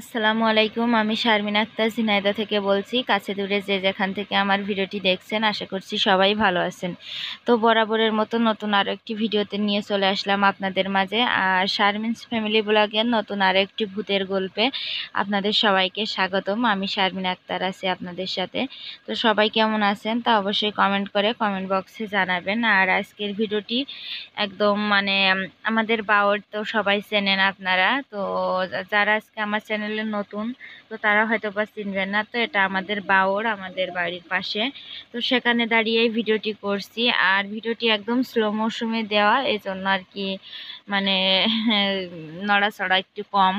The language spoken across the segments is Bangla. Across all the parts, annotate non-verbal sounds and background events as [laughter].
আসসালামু আলাইকুম, আমি শারমিন আক্তার ঝিনাইদা থেকে বলছি। কাছে দূরে যে যেখান থেকে আমার ভিডিওটি দেখছেন, আশা করছি সবাই ভালো আছেন। তো বরাবরের মতো নতুন আরও একটি ভিডিওতে নিয়ে চলে আসলাম আপনাদের মাঝে। আর শারমিনস ফ্যামিলি ব্লগের নতুন আরও একটি ভূতের গল্পে আপনাদের সবাইকে স্বাগতম। আমি শারমিন আক্তার আছি আপনাদের সাথে। তো সবাই কেমন আছেন? তা অবশ্যই কমেন্ট করে কমেন্ট বক্সে জানাবেন। আর আজকের ভিডিওটি একদম মানে আমাদের বাউর তো সবাই চেনেন আপনারা। তো যারা আজকে আমার চ্যানেল চ্যানেলে নতুন, তো তারা হয়তো বা চিনবেন না। তো এটা আমাদের বাওর, আমাদের বাড়ির পাশে। তো সেখানে দাঁড়িয়ে ভিডিওটি করছি। আর ভিডিওটি একদম স্লো মৌসুমে দেওয়া এই জন্য আর কি মানে [laughs] নড়াচড়া একটু কম।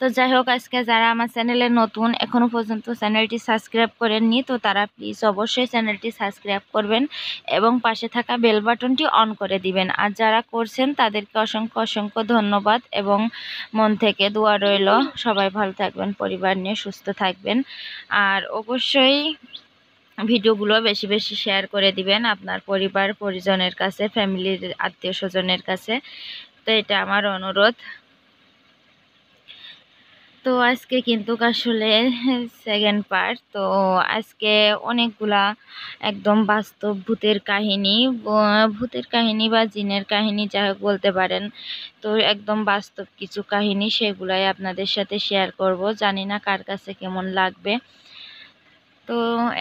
তো যাই হোক আজকে যারা আমার চ্যানেলে নতুন এখনও পর্যন্ত চ্যানেলটি সাবস্ক্রাইব করেননি, তো তারা প্লিজ অবশ্যই চ্যানেলটি সাবস্ক্রাইব করবেন এবং পাশে থাকা বেল বাটনটি অন করে দিবেন। আর যারা করছেন, তাদেরকে অসংখ্য অসংখ্য ধন্যবাদ এবং মন থেকে দোয়া রইল। সবাই ভালো থাকবেন, পরিবার নিয়ে সুস্থ থাকবেন। আর অবশ্যই ভিডিওগুলো বেশি বেশি শেয়ার করে দিবেন আপনার পরিবার, পরিজনের কাছে ফ্যামিলির আত্মীয় স্বজনের কাছে। তো এটা আমার অনুরোধ। তো আজকে কিন্তু আসলে সেকেন্ড পার্ট তো আজকে অনেকগুলা একদম বাস্তব ভূতের কাহিনী ভূতের কাহিনী বা জিনের কাহিনী যা বলতে পারেন, তো একদম বাস্তব কিছু কাহিনী সেগুলাই আপনাদের সাথে শেয়ার করব। জানি না কার কাছে কেমন লাগবে। তো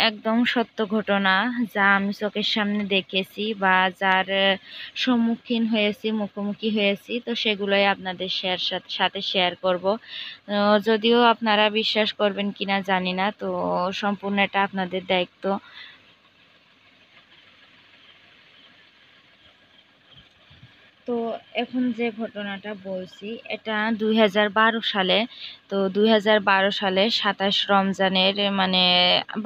একদম সত্য ঘটনা যা আমি চোখের সামনে দেখেছি বা যার সম্মুখীন হয়েছি, মুখোমুখি হয়েছি, তো সেগুলোই আপনাদের শেয়ার সাথে শেয়ার করব। যদিও আপনারা বিশ্বাস করবেন কিনা জানি না, তো সম্পূর্ণ এটা আপনাদের দায়িত্ব। তো এখন যে ঘটনাটা বলছি, এটা দু হাজার বারো সালে। তো দুই হাজার বারো সালে সাতাশ রমজানের মানে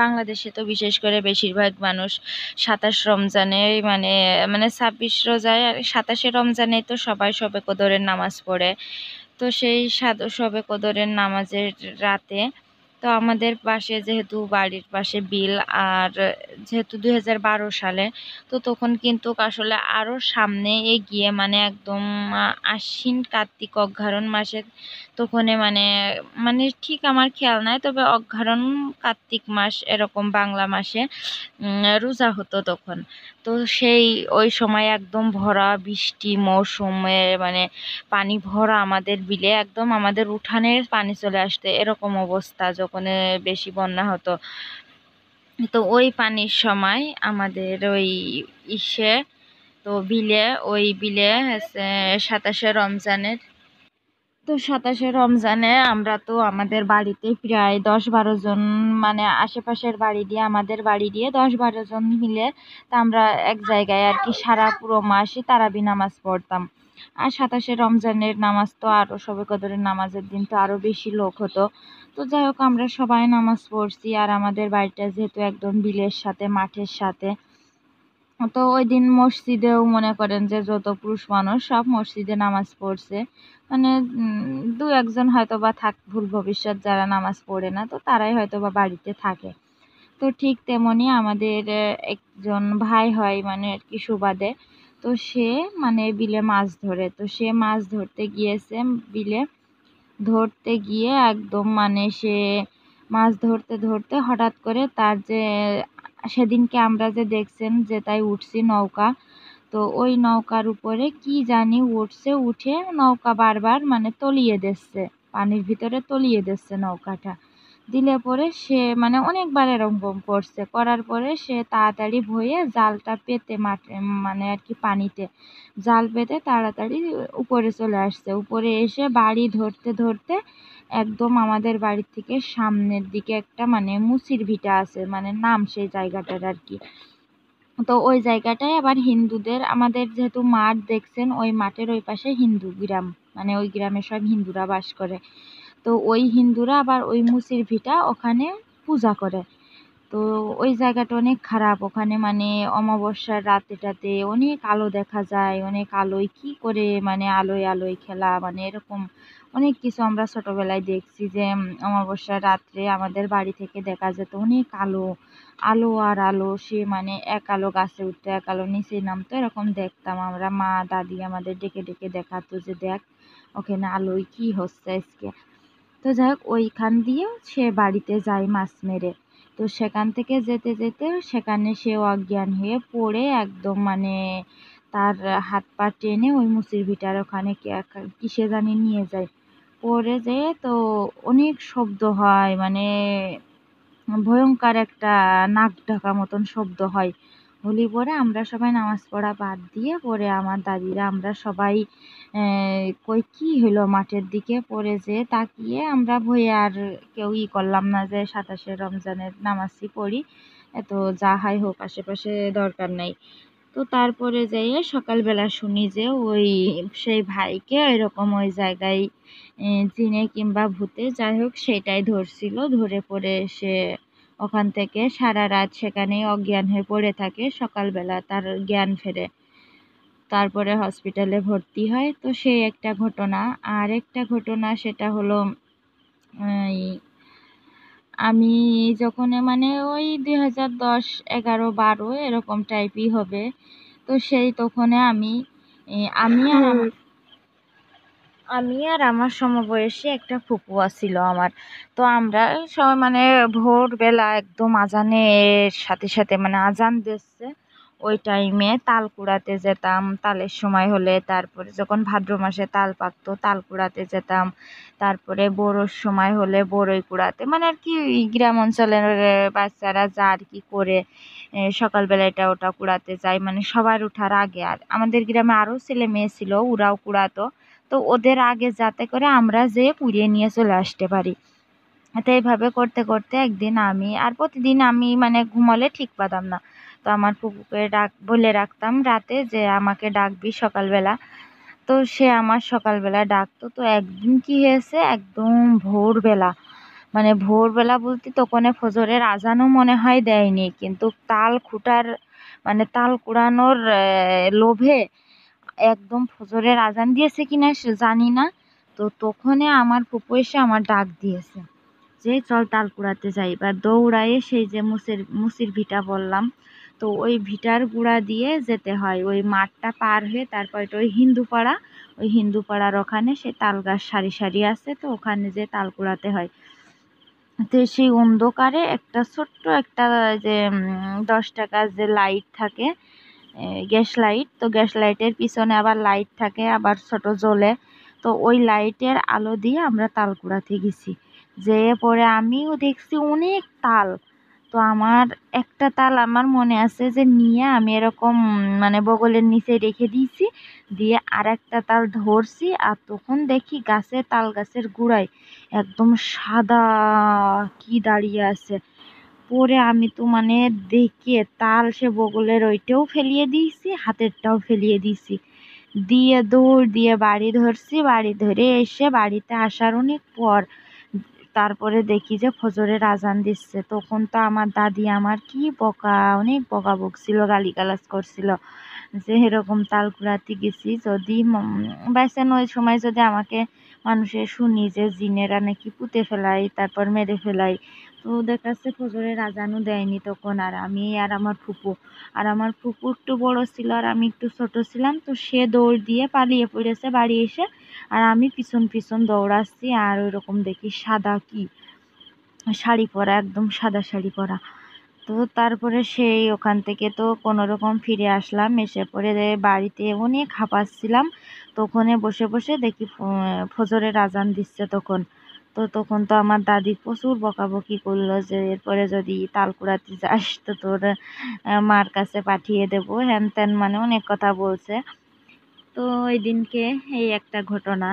বাংলাদেশে তো বিশেষ করে বেশিরভাগ মানুষ সাতাশ রমজানে মানে মানে ছাব্বিশ রোজায় সাতাশে রমজানে তো সবাই সবে কদরের নামাজ পড়ে। তো সেই সবে কদরের নামাজের রাতে তো আমাদের পাশে যেহেতু বাড়ির পাশে বিল আর যেহেতু দু হাজার বারো সালে, তো তখন কিন্তু আসলে আরও সামনে এগিয়ে মানে একদম আশ্বিন কার্তিক অঘ্রাণ মাসে তখনে মানে মানে ঠিক আমার খেয়াল নাই, তবে অঘ্রাণ কার্তিক মাস এরকম বাংলা মাসে রোজা হতো তখন। তো সেই ওই সময় একদম ভরা বৃষ্টি মৌসুমে মানে পানি ভরা আমাদের বিলে একদম আমাদের উঠানের পানি চলে আসতে, এরকম অবস্থা যখন বেশি বন্যা হতো। তো ওই পানির সময় আমাদের ওই ইসে, তো বিলে, ওই বিলে সাতাশে রমজানের। তো সাতাশে রমজানে আমরা তো আমাদের বাড়িতে প্রায় দশ বারো জন মানে আশেপাশের বাড়ি দিয়ে, আমাদের বাড়ি দিয়ে দশ বারো জন মিলে তা আমরা এক জায়গায় আর কি সারা পুরো মাসে তারাবি নামাজ পড়তাম। আর সাতাশে রমজানের নামাজ তো আরও সবে কদরের নামাজের দিন তো আরও বেশি লোক হতো। তো যাই হোক, আমরা সবাই নামাজ পড়ছি আর আমাদের বাড়িটা যেহেতু একদম বিলের সাথে, মাঠের সাথে। তো ওই দিন মসজিদেও মনে করেন যে যত পুরুষ মানুষ সব মসজিদে নামাজ পড়ছে। মানে দু একজন হয়তো বা থাক, ভুল ভবিষ্যৎ যারা নামাজ পড়ে না, তো তারাই হয়তো বা বাড়িতে থাকে। তো ঠিক তেমনই আমাদের একজন ভাই হয় মানে আর কি সুবাদে। তো সে মানে বিলে মাছ ধরে। তো সে মাছ ধরতে গিয়েছে বিলে। ধরতে গিয়ে একদম মানে সে মাছ ধরতে ধরতে হঠাৎ করে তার যে, সেদিনকে আমরা যে দেখছেন যে তাই উঠছি নৌকা, তো ওই নৌকার উপরে কি জানি উঠছে, উঠে নৌকা বারবার মানে তলিয়ে দিচ্ছে, পানির ভিতরে তলিয়ে দিচ্ছে নৌকাটা। দিলে পরে সে মানে অনেকবার এরকম করছে করার পরে সে তাড়াতাড়ি ভয়ে জালটা পেতে মাঠে মানে আর কি পানিতে জাল পেতে তাড়াতাড়ি উপরে চলে আসছে। উপরে এসে বাড়ি ধরতে ধরতে একদম আমাদের বাড়ির থেকে সামনের দিকে একটা মানে মুচির ভিটা আছে মানে নাম সেই জায়গাটার আর কি। তো ওই জায়গাটায় আবার হিন্দুদের, আমাদের যেহেতু মাঠ দেখছেন, ওই মাঠের ওই পাশে হিন্দু গ্রাম মানে ওই গ্রামে সব হিন্দুরা বাস করে। তো ওই হিন্দুরা আবার ওই মুচির ভিটা ওখানে পূজা করে। তো ওই জায়গাটা অনেক খারাপ, ওখানে মানে অমাবস্যার রাতেটাতে অনেক আলো দেখা যায়, অনেক আলোয় কি করে মানে আলোয় আলোয় খেলা মানে এরকম অনেক কিছু আমরা ছোটোবেলায় দেখছি যে অমাবস্যার রাত্রে আমাদের বাড়ি থেকে দেখা যেত অনেক আলো আলো আর আলো, সে মানে এক আলো গাছে উঠতো, এক আলো নিচে নামতো, এরকম দেখতাম আমরা। মা, দাদি আমাদের ডেকে ডেকে দেখাতো যে দেখ, ওখানে আলোয় কি হচ্ছে আজকে। তো যাই হোক, ওইখান দিয়েও সে বাড়িতে যায় মাছ মেরে। তো সেখান থেকে যেতে যেতে সেখানে সে অজ্ঞান হয়ে পড়ে একদম মানে তার হাত পা টেনে ওই মুসির ভিটার ওখানে কিসে জানি নিয়ে যায়। পড়ে যেয়ে তো অনেক শব্দ হয় মানে ভয়ঙ্কর একটা নাক ডাকা মতন শব্দ হয়। হলি পরে আমরা সবাই নামাজ পড়া বাদ দিয়ে পরে আমার দাদিরা আমরা সবাই কই কী হলো মাঠের দিকে পরে যে তাকিয়ে আমরা ভয়ে আর কেউ ই করলাম না যে সাতাশে রমজানের নামাজই পড়ি। এত যা হাই হোক, আশেপাশে দরকার নাই। তো তারপরে যাইয়ে সকালবেলা শুনি যে ওই সেই ভাইকে এরকম ওই জায়গায় জিনে কিংবা ভূতে যাই হোক সেটাই ধরছিল। ধরে পরে সে ওখান থেকে সারা রাত সেখানেই অজ্ঞান হয়ে পড়ে থাকে, সকালবেলা তার জ্ঞান ফেরে। তারপরে হসপিটালে ভর্তি হয়। তো সেই একটা ঘটনা। আর একটা ঘটনা সেটা হলো আমি যখন মানে ওই দুই হাজার দশ এগারো বারো এরকম টাইপই হবে, তো সেই তখন আমি আমি আর আমি আর আমার সমবয়সী একটা ফুপু ছিল আমার। তো আমরা সবাই মানে ভোরবেলা একদম আজানের সাথে সাথে মানে আজান দিচ্ছে ওই টাইমে তাল কুড়াতে যেতাম, তালের সময় হলে তারপরে যখন ভাদ্র মাসে তাল পাকতো তাল কুড়াতে যেতাম। তারপরে বড়োর সময় হলে বড়ই কুড়াতে মানে আর কি গ্রাম অঞ্চলের বাচ্চারা যা আর কি করে সকালবেলা এটা ওটা কুড়াতে যায়। মানে সবার ওঠার আগে আর। আমাদের গ্রামে আরও ছেলে মেয়ে ছিল, ওরাও কুড়াতো। তো ওদের আগে যাতে করে আমরা যেয়ে পুড়িয়ে নিয়ে চলে আসতে পারি। তো এইভাবে করতে করতে একদিন আমি আর প্রতিদিন আমি মানে ঘুমালে ঠিক পাতাম না। তো আমার ফুপুকে ডাক, বলে রাখতাম রাতে যে আমাকে ডাকবি সকালবেলা। তো সে আমার সকালবেলা ডাকতো। তো একদিন কি হয়েছে? একদম ভোরবেলা। মানে ভোরবেলা বলতে তখন ফজরের আজানও মনে হয় দেয়নি। কিন্তু তাল খুঁটার মানে তাল কুড়ানোর লোভে একদম ফজরের আজান দিয়েছে কি না জানি না। তো তখনই আমার ফুপু এসে আমার ডাক দিয়েছে যে, চল তাল কুড়াতে যাই। বা দৌড়ায়ে সেই যে মুসির মুসির ভিটা বললাম, তো ওই ভিটার গুঁড়া দিয়ে যেতে হয়। ওই মাঠটা পার হয়ে তারপর ওই হিন্দু পাড়া ওই হিন্দু পাড়ার ওখানে সে তাল গাছ সারি সারি আছে, তো ওখানে যে তাল কুড়াতে হয়। তো সেই অন্ধকারে একটা ছোট্ট একটা যে দশ টাকার যে লাইট থাকে গ্যাস লাইট। তো গ্যাস লাইটের পিছনে আবার লাইট থাকে, আবার ছোট জ্বলে। তো ওই লাইটের আলো দিয়ে আমরা তাল কুড়াতে গেছি। যেয়ে পরে আমিও দেখছি অনেক তাল। তো আমার একটা তাল আমার মনে আছে যে নিয়ে আমি এরকম মানে বগলের নিচে রেখে দিয়েছি, দিয়ে আর একটা তাল ধরছি, আর তখন দেখি গাছের তাল গাছের গোড়ায় একদম সাদা কি দাঁড়িয়ে আছে। পরে আমি তো মানে দেখে তাল সে বগলের ওইটাও ফেলিয়ে দিয়েছি, হাতেরটাও ফেলিয়ে দিয়েছি। দিয়ে দৌড় দিয়ে বাড়ি ধরছি, বাড়ি ধরে এসে বাড়িতে আসার অনেক পর তারপরে দেখি যে ফজরের আজান দিচ্ছে। তখন তো আমার দাদি আমার কি বকা, অনেক বকা বকছিল, গালিগালাজ করছিল যে এরকম তাল কুড়াতে গেছি। যদি বেসেন ওই সময় যদি আমাকে মানুষের শুনি যে জিনেরা নাকি পুঁতে ফেলাই তারপর মেরে ফেলাই তো দেখাচ্ছে ফজরের আজানও দেয়নি তখন, আর আমি আর আমার ফুপু। আর আমার ফুপু একটু বড় ছিল আর আমি একটু ছোট ছিলাম, তো সে দৌড় দিয়ে পালিয়ে পড়েছে বাড়ি এসে। আর আমি পিছন পিছন দৌড়াচ্ছি আর ওই রকম দেখি সাদা কি? শাড়ি পরা, একদম সাদা শাড়ি পরা। তো তারপরে সেই ওখান থেকে তো কোনো রকম ফিরে আসলাম, এসে পরে বাড়িতে অনেক হাঁপাচ্ছিলাম। তো ওখানে বসে বসে দেখি ফজরের আজান দিচ্ছে তখন। তো তখন তো আমার দাদি প্রচুর বকাবকি করল যে, এরপরে যদি তাল কুড়াতে যাস তো তোর মার কাছে পাঠিয়ে দেবো। হ্যান ত্যান মানে অনেক কথা বলছে। তো ওই দিনকে এই একটা ঘটনা।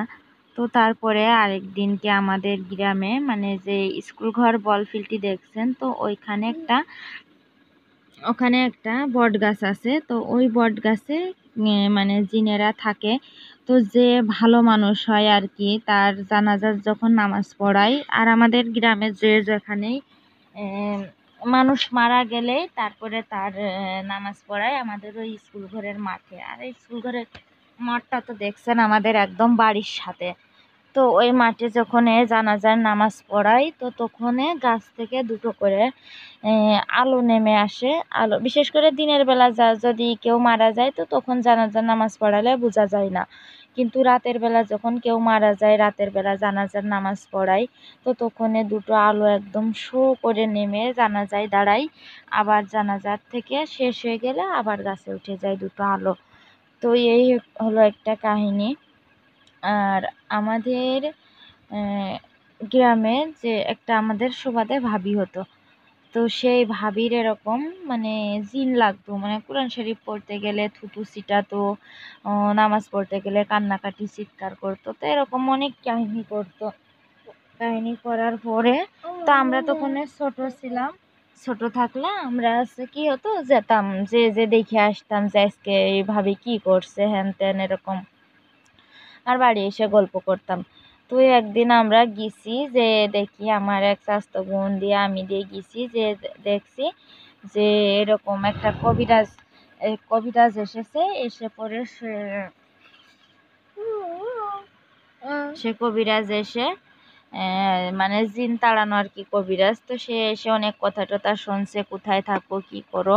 তো তারপরে আরেক দিনকে আমাদের গ্রামে মানে যে স্কুল ঘর বল ফিল্ডটি দেখছেন, তো ওইখানে একটা, ওখানে একটা বট গাছ আছে। তো ওই বট গাছে মানে জিনেরা থাকে, তো যে ভালো মানুষ হয় আর কি তার জানাজার যখন নামাজ পড়ায়, আর আমাদের গ্রামে যে যেখানেই মানুষ মারা গেলে তারপরে তার নামাজ পড়ায় আমাদের ওই স্কুল ঘরের মাঠে। আর এই স্কুল ঘরের মাঠটা তো দেখছেন আমাদের একদম বাড়ির সাথে। তো ওই মাঠে যখন জানাজার নামাজ পড়াই, তো তখন গাছ থেকে দুটো করে আলো নেমে আসে। আলো, বিশেষ করে দিনের বেলা যা, যদি কেউ মারা যায়, তো তখন জানাজার নামাজ পড়ালে বোঝা যায় না। কিন্তু রাতের বেলা যখন কেউ মারা যায়, রাতের বেলা জানাজার নামাজ পড়ায় তো তখনে দুটো আলো একদম শো করে নেমে জানাজায় দাঁড়ায় আবার জানাজার থেকে শেষ হয়ে গেলে আবার গাছে উঠে যায় দুটো আলো। তো এই হলো একটা কাহিনী। আর আমাদের গ্রামে যে একটা আমাদের সুবাদে ভাবি হতো। তো সেই ভাবির এরকম মানে জিন লাগতো। মানে কোরআন শরীফ পড়তে গেলে থুতু ছিটাতো নামাজ পড়তে গেলে কান্নাকাটি চিৎকার করতো। তো এরকম অনেক কাহিনী করতো। কাহিনী করার পরে তো আমরা তখন ছোট ছিলাম। ছোট থাকলে আমরা কি হতো যেতাম যে যে দেখে আসতাম যে আজকে এইভাবে কি করছে হ্যান ত্যান এরকম। আর বাড়ি এসে গল্প করতাম। তো একদিন আমরা গেছি যে দেখি আমার এক স্বাস্থ্য বোন দিয়ে আমি দিয়ে গেছি যে দেখছি যে এরকম একটা কবিরাজ কবিরাজ এসেছে, এসে পরে সে সে কবিরাজ এসে মানে জিন তাড়ানো আর কি কবিরাজ। তো সে এসে অনেক কথা টথা শুনছে, কোথায় থাকো, কি করো।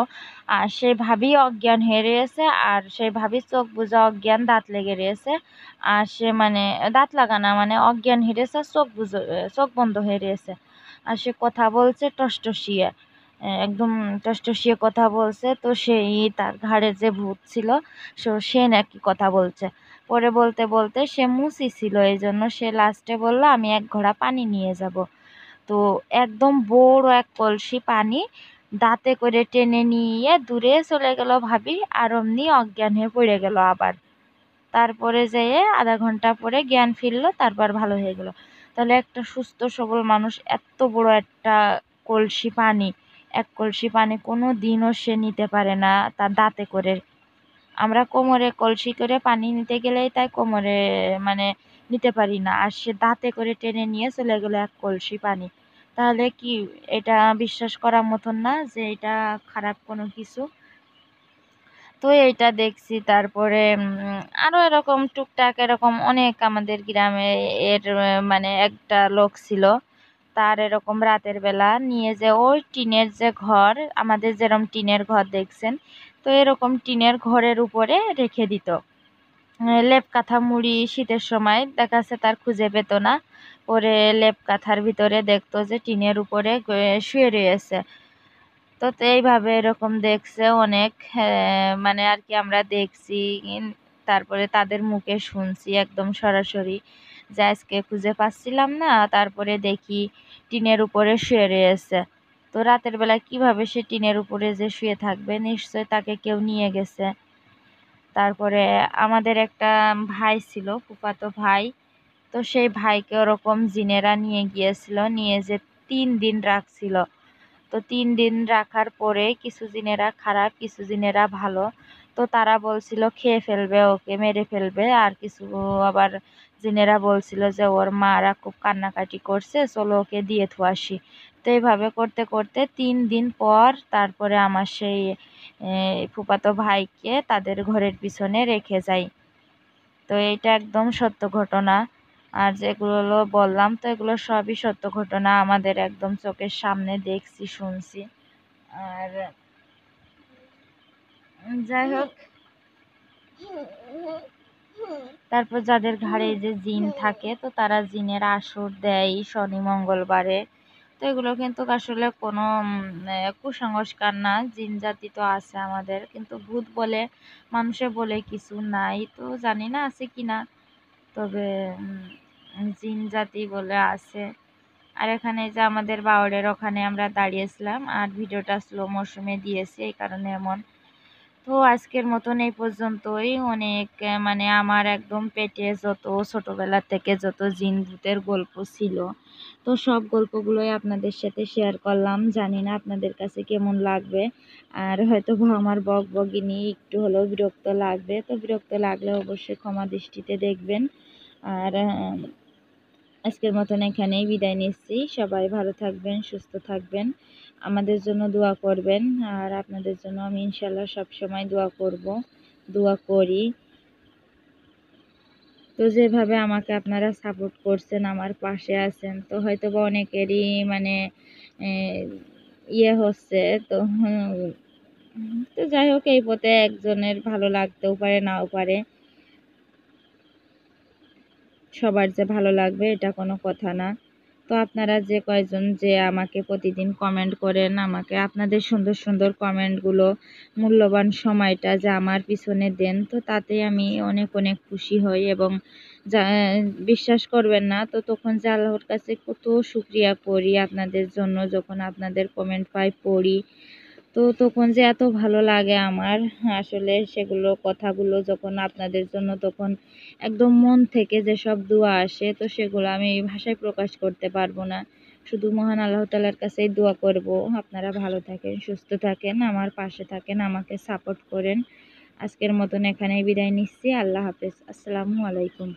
আর সে ভাবি অজ্ঞান হয়ে রয়েছে, আর সে ভাবি চোখ বুঝা অজ্ঞান, দাঁত লেগে রয়েছে। আর সে মানে দাঁত লাগানা মানে অজ্ঞান হেরেছে চোখ বুঝো চোখ বন্ধ হয়ে রয়েছে। আর সে কথা বলছে টসটসিয়ে একদম টসটসিয়ে কথা বলছে। তো সেই তার ঘাড়ে যে ভূত ছিল সে নাকি কথা বলছে। পরে বলতে বলতে সে মুসি ছিল এই জন্য সে লাস্টে বলল, আমি এক ঘোড়া পানি নিয়ে যাব। তো একদম বড় এক কলসি পানি দাঁতে করে টেনে নিয়ে দূরে চলে গেল ভাবি, আর অমনি অজ্ঞান হয়ে পড়ে গেল আবার। তারপরে যেয়ে আধা ঘণ্টা পরে জ্ঞান ফিরল, তারপর ভালো হয়ে গেল। তাহলে একটা সুস্থ সবল মানুষ এত বড় একটা কলসি পানি, এক কলসি পানি কোনো দিনও সে নিতে পারে না তার দাঁতে করে। আমরা কোমরে কলসি করে পানি নিতে গেলেই তাই কোমরে মানে নিতে পারি না। আর সে দাঁতে করে টেনে নিয়ে চলে গেলো এক কলসি পানি। তাহলে কি এটা বিশ্বাস করার মতন না যে এটা খারাপ কোনো কিছু? তো এইটা দেখছি। তারপরে আরও এরকম টুকটাক এরকম অনেক আমাদের গ্রামে এর মানে একটা লোক ছিল। তার এরকম রাতের বেলা নিয়ে যে ওই টিনের যে ঘর, আমাদের যেরকম টিনের ঘর দেখছেন তো এরকম টিনের ঘরের উপরে রেখে দিত। লেপ কাঁথা মুড়ি শীতের সময়, দেখা যাচ্ছে তার খুঁজে পেত না। পরে লেপ কাঁথার ভিতরে দেখতো যে টিনের উপরে শুয়ে রয়েছে। তো এইভাবে এরকম দেখছে অনেক মানে আর কি আমরা দেখছি তারপরে তাদের মুখে শুনছি একদম সরাসরি যে আজকে খুঁজে পাচ্ছিলাম না, তারপরে দেখি টিনের উপরে শুয়ে রয়েছে। তো রাতের বেলা কীভাবে সে টিনের উপরে যে শুয়ে থাকবে, নিশ্চয় তাকে কেউ নিয়ে গেছে। তারপরে আমাদের একটা ভাই ছিল, ফুফাতো ভাই। তো সেই ভাইকে ওরকম জিনেরা নিয়ে গিয়েছিল, নিয়ে যে তিন দিন রাখছিল। তো তিন দিন রাখার পরে কিছু জিনেরা খারাপ, কিছু জিনেরা ভালো। তো তারা বলছিল, খেয়ে ফেলবে ওকে, মেরে ফেলবে। আর কিছু আবার জিনেরা বলছিল যে ওর মারা খুব কান্নাকাটি করছে, চলো ওকে দিয়ে থু আসি। তো এইভাবে করতে করতে তিন দিন পর তারপরে আমার সেই ফুপাতো ভাইকে তাদের ঘরের পিছনে রেখে যাই। তো এইটা একদম সত্য ঘটনা। আর যেগুলো বললাম, তো এগুলো সবই সত্য ঘটনা। আমাদের একদম চোখের সামনে দেখছি, শুনছি। আর যাই হোক। তারপর যাদের ঘাড়ে যে জিন থাকে, তো তারা জিনের আসর দেয় শনি, মঙ্গলবারে। তো এগুলো কিন্তু আসলে কোনো কুসংস্কার না। জিন জাতি তো আছে আমাদের, কিন্তু ভূত বলে, মানুষে বলে কিছু নাই। তো জানি না আছে কি না। তবে জিন জাতি বলে আছে। আর এখানে যে আমাদের বাউরের ওখানে আমরা দাঁড়িয়েছিলাম, আর ভিডিওটা স্লো মৌসুমে দিয়েছি, এই কারণে এমন। তো আজকের মতন এই পর্যন্তই। অনেক মানে আমার একদম পেটে যত ছোটোবেলা থেকে যত জিন ভূতের গল্প ছিল, তো সব গল্পগুলোই আপনাদের সাথে শেয়ার করলাম। জানি না আপনাদের কাছে কেমন লাগবে। আর হয়তো আমার বক বগিনি একটু হলেও বিরক্ত লাগবে। তো বিরক্ত লাগলে অবশ্যই ক্ষমা দৃষ্টিতে দেখবেন। আর আজকের মতন এখানেই বিদায় নিচ্ছি। সবাই ভালো থাকবেন, সুস্থ থাকবেন। আমাদের জন্য দোয়া করবেন আর আপনাদের জন্য আমি ইনশাল্লাহ সবসময় দোয়া করব, দোয়া করি। তো যেভাবে আমাকে আপনারা সাপোর্ট করছেন, আমার পাশে আছেন, তো হয়তো বা অনেকেরই মানে ইয়ে হচ্ছে, তো তো যাই হোক, এই পথে একজনের ভালো লাগতেও পারে, নাও পারে। সবার যে ভালো লাগবে, এটা কোনো কথা না। তো আপনারা যে কয়জন যে আমাকে প্রতিদিন কমেন্ট করেন, আমাকে আপনাদের সুন্দর সুন্দর কমেন্টগুলো মূল্যবান সময়টা যে আমার পিছনে দেন, তো তাতে আমি অনেক অনেক খুশি হই এবং যা বিশ্বাস করবেন না, তো তখন যে আল্লাহর কাছে কত শুক্রিয়া করি আপনাদের জন্য, যখন আপনাদের কমেন্ট পাই পড়ি। তো তখন যে এত ভালো লাগে আমার, আসলে সেগুলো কথাগুলো যখন আপনাদের জন্য তখন একদম মন থেকে যেসব দোয়া আসে, তো সেগুলো আমি এই ভাষায় প্রকাশ করতে পারব না। শুধু মহান আল্লাহ তালার কাছেই দোয়া করব। আপনারা ভালো থাকেন, সুস্থ থাকেন, আমার পাশে থাকেন, আমাকে সাপোর্ট করেন। আজকের মতন এখানেই বিদায় নিচ্ছি। আল্লাহ হাফেজ। আসসালামু আলাইকুম।